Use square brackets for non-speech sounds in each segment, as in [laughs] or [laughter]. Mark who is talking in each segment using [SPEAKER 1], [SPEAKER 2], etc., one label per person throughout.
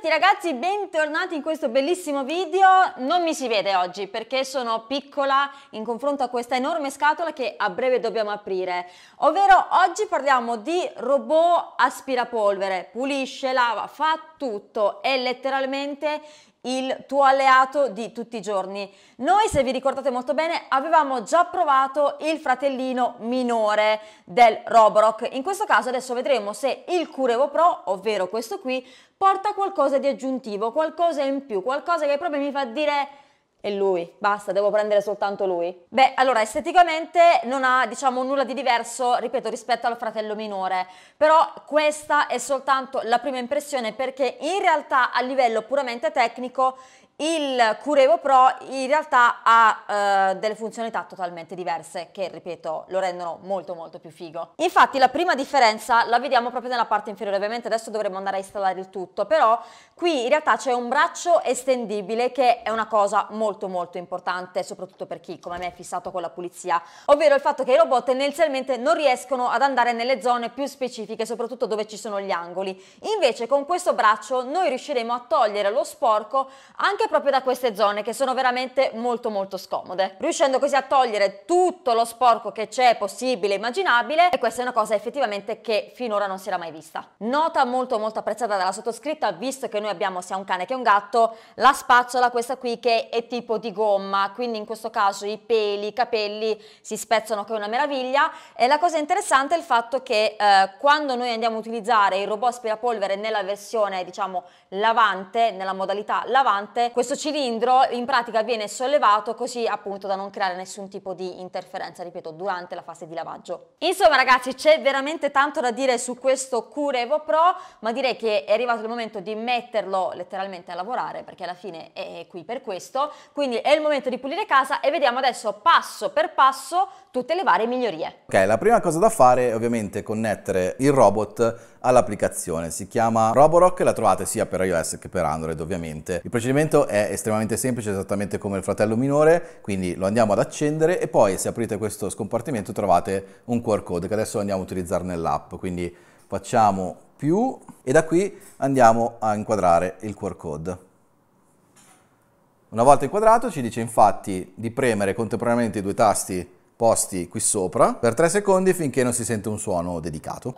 [SPEAKER 1] tutti ragazzi, bentornati in questo bellissimo video. Non mi si vede oggi perché sono piccola in confronto a questa enorme scatola che a breve dobbiamo aprire. Ovvero oggi parliamo di robot aspirapolvere, pulisce, lava, fa tutto, è letteralmente il tuo alleato di tutti i giorni. Noi, se vi ricordate molto bene, avevamo già provato il fratellino minore del Roborock. In questo caso adesso vedremo se il Curevo Pro, ovvero questo qui, porta qualcosa di aggiuntivo, qualcosa in più, qualcosa che proprio mi fa dire è lui, basta, devo prendere soltanto lui. Beh, allora esteticamente non ha, diciamo, nulla di diverso, ripeto, rispetto al fratello minore, però questa è soltanto la prima impressione perché in realtà a livello puramente tecnico il Curevo Pro in realtà ha uh, delle funzionalità totalmente diverse che, ripeto, lo rendono molto molto più figo. Infatti la prima differenza la vediamo proprio nella parte inferiore, ovviamente adesso dovremo andare a installare il tutto, però qui in realtà c'è un braccio estendibile che è una cosa molto molto importante, soprattutto per chi come me è fissato con la pulizia, ovvero il fatto che i robot tendenzialmente non riescono ad andare nelle zone più specifiche, soprattutto dove ci sono gli angoli. Invece con questo braccio noi riusciremo a togliere lo sporco anche proprio da queste zone che sono veramente molto molto scomode, riuscendo così a togliere tutto lo sporco che c'è possibile, immaginabile e questa è una cosa effettivamente che finora non si era mai vista. Nota molto molto apprezzata dalla sottoscritta, visto che noi abbiamo sia un cane che un gatto, la spazzola questa qui che è tipo di gomma, quindi in questo caso i peli, i capelli si spezzano che è una meraviglia. E la cosa interessante è il fatto che eh, quando noi andiamo a utilizzare il robot aspirapolvere nella versione diciamo lavante, nella modalità lavante, questo cilindro in pratica viene sollevato così appunto da non creare nessun tipo di interferenza, ripeto, durante la fase di lavaggio. Insomma ragazzi c'è veramente tanto da dire su questo Curevo Pro, ma direi che è arrivato il momento di metterlo letteralmente a lavorare perché alla fine è qui per questo, quindi è il momento di pulire casa e vediamo adesso passo per passo tutte le varie migliorie.
[SPEAKER 2] Ok, la prima cosa da fare è ovviamente connettere il robot all'applicazione. Si chiama Roborock, la trovate sia per iOS che per Android ovviamente. Il procedimento è estremamente semplice, esattamente come il fratello minore, quindi lo andiamo ad accendere e poi se aprite questo scompartimento trovate un QR code che adesso andiamo a utilizzare nell'app. Quindi facciamo più e da qui andiamo a inquadrare il QR code. Una volta inquadrato ci dice infatti di premere contemporaneamente i due tasti posti qui sopra per 3 secondi finché non si sente un suono dedicato.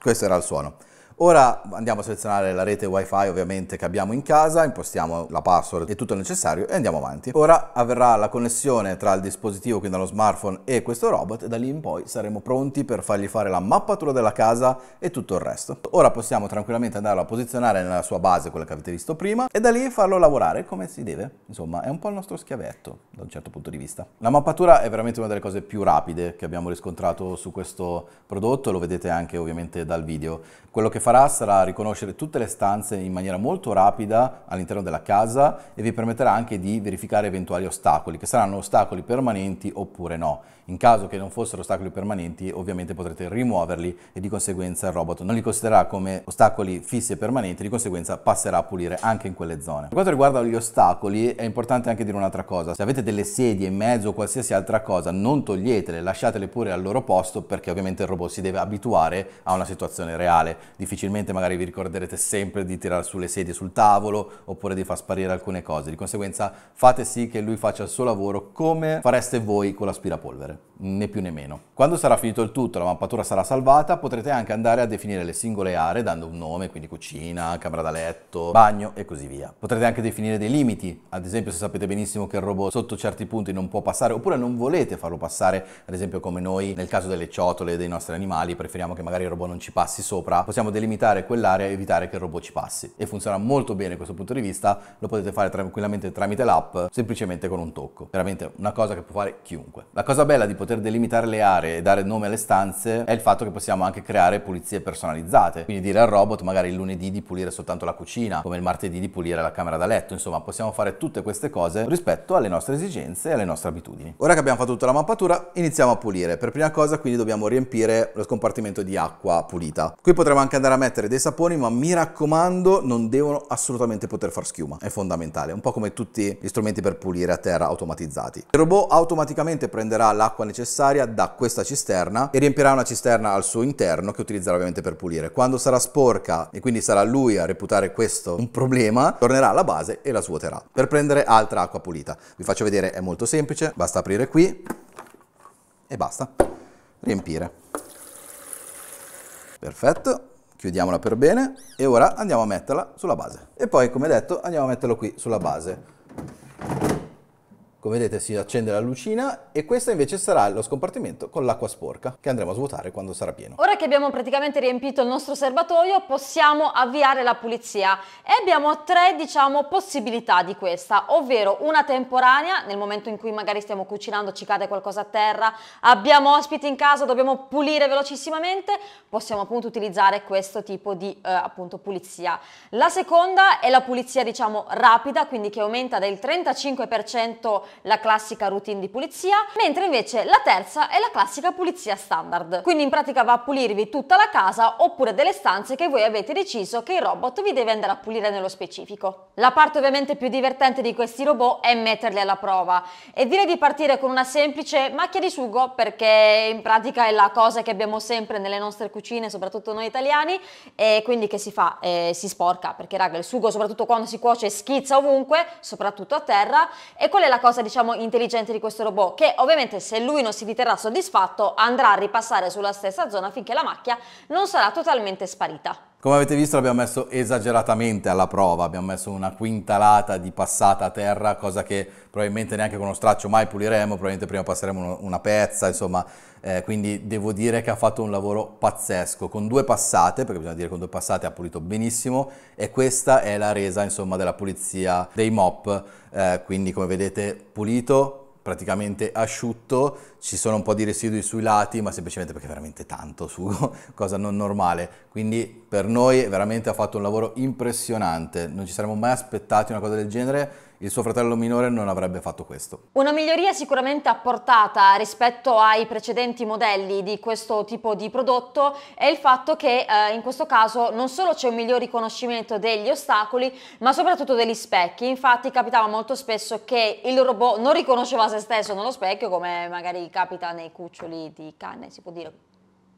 [SPEAKER 2] Questo era il suono. Ora andiamo a selezionare la rete wifi ovviamente che abbiamo in casa, impostiamo la password e tutto il necessario e andiamo avanti. Ora avverrà la connessione tra il dispositivo, quindi dallo smartphone e questo robot e da lì in poi saremo pronti per fargli fare la mappatura della casa e tutto il resto. Ora possiamo tranquillamente andarlo a posizionare nella sua base, quella che avete visto prima, e da lì farlo lavorare come si deve. Insomma, è un po' il nostro schiavetto da un certo punto di vista. La mappatura è veramente una delle cose più rapide che abbiamo riscontrato su questo prodotto, lo vedete anche ovviamente dal video. Quello che farà sarà riconoscere tutte le stanze in maniera molto rapida all'interno della casa e vi permetterà anche di verificare eventuali ostacoli, che saranno ostacoli permanenti oppure no. In caso che non fossero ostacoli permanenti, ovviamente potrete rimuoverli e di conseguenza il robot non li considererà come ostacoli fissi e permanenti, di conseguenza passerà a pulire anche in quelle zone. Per quanto riguarda gli ostacoli, è importante anche dire un'altra cosa. Se avete delle sedie in mezzo o qualsiasi altra cosa, non toglietele, lasciatele pure al loro posto perché ovviamente il robot si deve abituare a una situazione reale. Difficilmente magari vi ricorderete sempre di tirare sulle sedie sul tavolo oppure di far sparire alcune cose. Di conseguenza fate sì che lui faccia il suo lavoro come fareste voi con l'aspirapolvere né più né meno. Quando sarà finito il tutto, la mappatura sarà salvata, potrete anche andare a definire le singole aree dando un nome, quindi cucina, camera da letto, bagno e così via. Potrete anche definire dei limiti, ad esempio se sapete benissimo che il robot sotto certi punti non può passare oppure non volete farlo passare, ad esempio come noi nel caso delle ciotole dei nostri animali, preferiamo che magari il robot non ci passi sopra, possiamo delimitare quell'area e evitare che il robot ci passi. E funziona molto bene questo punto di vista, lo potete fare tranquillamente tramite l'app, semplicemente con un tocco. Veramente una cosa che può fare chiunque. La cosa bella di poter poter delimitare le aree e dare nome alle stanze è il fatto che possiamo anche creare pulizie personalizzate. Quindi dire al robot magari il lunedì di pulire soltanto la cucina, come il martedì di pulire la camera da letto. Insomma, possiamo fare tutte queste cose rispetto alle nostre esigenze e alle nostre abitudini. Ora che abbiamo fatto tutta la mappatura, iniziamo a pulire. Per prima cosa quindi dobbiamo riempire lo scompartimento di acqua pulita. Qui potremo anche andare a mettere dei saponi, ma mi raccomando, non devono assolutamente poter far schiuma, è fondamentale, un po' come tutti gli strumenti per pulire a terra automatizzati. Il robot automaticamente prenderà l'acqua necessaria da questa cisterna e riempirà una cisterna al suo interno che utilizzerà ovviamente per pulire. Quando sarà sporca e quindi sarà lui a reputare questo un problema, tornerà alla base e la svuoterà per prendere altra acqua pulita. Vi faccio vedere, è molto semplice, basta aprire qui e basta, riempire. Perfetto, chiudiamola per bene e ora andiamo a metterla sulla base. E poi, come detto, andiamo a metterlo qui sulla base. Come vedete si accende la lucina e questo invece sarà lo scompartimento con l'acqua sporca che andremo a svuotare quando sarà pieno.
[SPEAKER 1] Ora che abbiamo praticamente riempito il nostro serbatoio possiamo avviare la pulizia e abbiamo tre diciamo possibilità di questa, ovvero una temporanea nel momento in cui magari stiamo cucinando, ci cade qualcosa a terra, abbiamo ospiti in casa, dobbiamo pulire velocissimamente, possiamo appunto utilizzare questo tipo di eh, appunto pulizia. La seconda è la pulizia diciamo rapida, quindi che aumenta del 35% la classica routine di pulizia, mentre invece la terza è la classica pulizia standard. Quindi in pratica va a pulirvi tutta la casa oppure delle stanze che voi avete deciso che il robot vi deve andare a pulire nello specifico. La parte ovviamente più divertente di questi robot è metterli alla prova e direi di partire con una semplice macchia di sugo perché in pratica è la cosa che abbiamo sempre nelle nostre cucine, soprattutto noi italiani, e quindi che si fa? Eh, si sporca perché raga il sugo soprattutto quando si cuoce schizza ovunque, soprattutto a terra e qual è la cosa diciamo intelligente di questo robot che ovviamente se lui non si riterrà soddisfatto andrà a ripassare sulla stessa zona finché la macchia non sarà totalmente sparita.
[SPEAKER 2] Come avete visto l'abbiamo messo esageratamente alla prova, abbiamo messo una quintalata di passata a terra, cosa che probabilmente neanche con uno straccio mai puliremo, probabilmente prima passeremo una pezza, insomma, eh, quindi devo dire che ha fatto un lavoro pazzesco, con due passate, perché bisogna dire che con due passate ha pulito benissimo, e questa è la resa, insomma, della pulizia dei mop, eh, quindi come vedete pulito, praticamente asciutto, ci sono un po' di residui sui lati, ma semplicemente perché è veramente tanto sugo, [laughs] cosa non normale. Quindi per noi veramente ha fatto un lavoro impressionante, non ci saremmo mai aspettati una cosa del genere il suo fratello minore non avrebbe fatto questo.
[SPEAKER 1] Una miglioria sicuramente apportata rispetto ai precedenti modelli di questo tipo di prodotto è il fatto che eh, in questo caso non solo c'è un miglior riconoscimento degli ostacoli ma soprattutto degli specchi, infatti capitava molto spesso che il robot non riconosceva se stesso nello specchio come magari capita nei cuccioli di canne, si può dire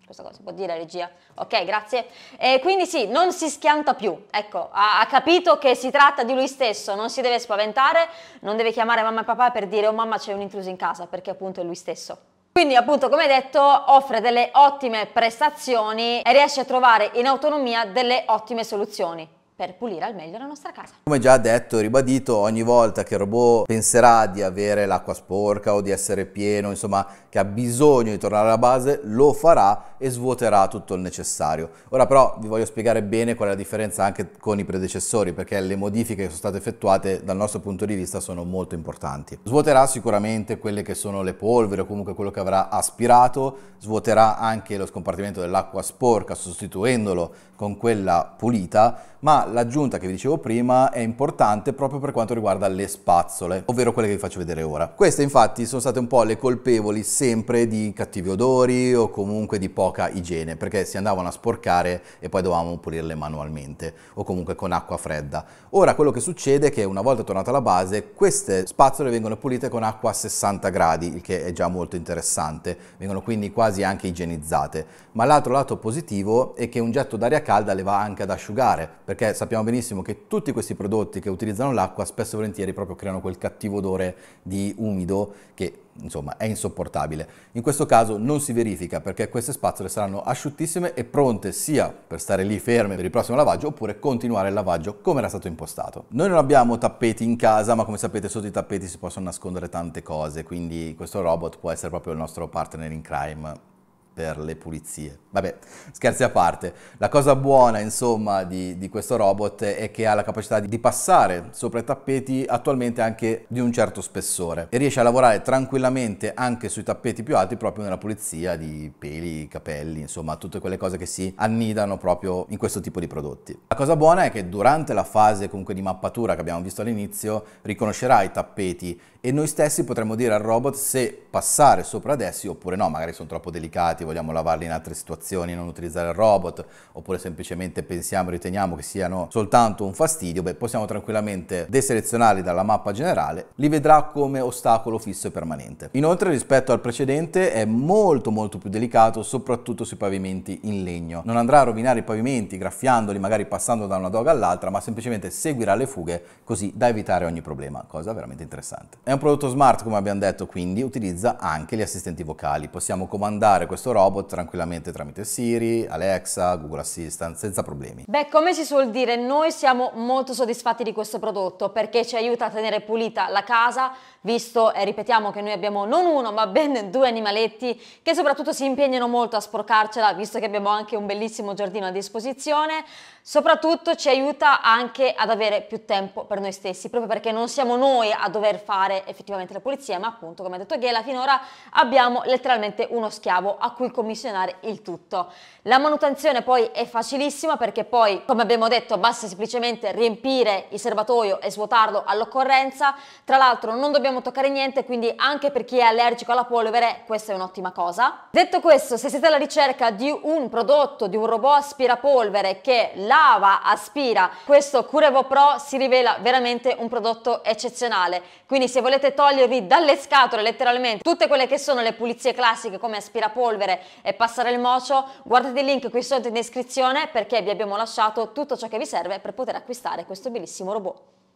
[SPEAKER 1] questa cosa si può dire regia? Ok, grazie. E quindi sì, non si schianta più, ecco, ha, ha, capito che si tratta di lui stesso, non si deve spaventare, non deve chiamare mamma e papà per dire oh mamma c'è un intruso in casa, perché appunto è lui stesso. Quindi appunto come detto offre delle ottime prestazioni e riesce a trovare in autonomia delle ottime soluzioni per pulire al meglio la nostra casa.
[SPEAKER 2] Come già detto e ribadito, ogni volta che il robot penserà di avere l'acqua sporca o di essere pieno, insomma, che ha bisogno di tornare alla base, lo farà e svuoterà tutto il necessario. Ora però vi voglio spiegare bene qual è la differenza anche con i predecessori, perché le modifiche che sono state effettuate dal nostro punto di vista sono molto importanti. Svuoterà sicuramente quelle che sono le polveri o comunque quello che avrà aspirato, svuoterà anche lo scompartimento dell'acqua sporca sostituendolo con quella pulita, ma l'aggiunta che vi dicevo prima è importante proprio per quanto riguarda le spazzole, ovvero quelle che vi faccio vedere ora. Queste infatti sono state un po' le colpevoli sempre di cattivi odori o comunque di poca igiene, perché si andavano a sporcare e poi dovevamo pulirle manualmente o comunque con acqua fredda. Ora quello che succede è che una volta tornata alla base, queste spazzole vengono pulite con acqua a 60 gradi, il che è già molto interessante, vengono quindi quasi anche igienizzate. Ma l'altro lato positivo è che un getto d'aria calda le va anche ad asciugare, perché sappiamo benissimo che tutti questi prodotti che utilizzano l'acqua spesso e volentieri proprio creano quel cattivo odore di umido che insomma è insopportabile. In questo caso non si verifica perché queste spazzole saranno asciuttissime e pronte sia per stare lì ferme per il prossimo lavaggio oppure continuare il lavaggio come era stato impostato. Noi non abbiamo tappeti in casa ma come sapete sotto i tappeti si possono nascondere tante cose quindi questo robot può essere proprio il nostro partner in crime per le pulizie. Vabbè, scherzi a parte. La cosa buona, insomma, di, di, questo robot è che ha la capacità di passare sopra i tappeti attualmente anche di un certo spessore e riesce a lavorare tranquillamente anche sui tappeti più alti proprio nella pulizia di peli, capelli, insomma, tutte quelle cose che si annidano proprio in questo tipo di prodotti. La cosa buona è che durante la fase comunque di mappatura che abbiamo visto all'inizio riconoscerà i tappeti e noi stessi potremmo dire al robot se passare sopra ad essi oppure no, magari sono troppo delicati, vogliamo lavarli in altre situazioni, non utilizzare il robot, oppure semplicemente pensiamo, riteniamo che siano soltanto un fastidio, beh, possiamo tranquillamente deselezionarli dalla mappa generale, li vedrà come ostacolo fisso e permanente. Inoltre rispetto al precedente è molto molto più delicato, soprattutto sui pavimenti in legno. Non andrà a rovinare i pavimenti graffiandoli, magari passando da una doga all'altra, ma semplicemente seguirà le fughe così da evitare ogni problema, cosa veramente interessante. È un prodotto smart, come abbiamo detto, quindi utilizza anche gli assistenti vocali. Possiamo comandare questo robot tranquillamente tramite Siri, Alexa, Google Assistant, senza problemi.
[SPEAKER 1] Beh, come si suol dire, noi siamo molto soddisfatti di questo prodotto perché ci aiuta a tenere pulita la casa, visto e ripetiamo che noi abbiamo non uno ma ben due animaletti che soprattutto si impegnano molto a sporcarcela, visto che abbiamo anche un bellissimo giardino a disposizione. Soprattutto ci aiuta anche ad avere più tempo per noi stessi, proprio perché non siamo noi a dover fare effettivamente la pulizia, ma appunto, come ha detto Ghela, finora abbiamo letteralmente uno schiavo a cui commissionare il tutto. La manutenzione poi è facilissima perché poi, come abbiamo detto, basta semplicemente riempire il serbatoio e svuotarlo all'occorrenza. Tra l'altro non dobbiamo toccare niente, quindi anche per chi è allergico alla polvere questa è un'ottima cosa. Detto questo, se siete alla ricerca di un prodotto, di un robot aspirapolvere che la lava, aspira. Questo Curevo Pro si rivela veramente un prodotto eccezionale, quindi se volete togliervi dalle scatole letteralmente tutte quelle che sono le pulizie classiche come aspirapolvere e passare il mocio, guardate il link qui sotto in descrizione perché vi abbiamo lasciato tutto ciò che vi serve per poter acquistare questo bellissimo robot.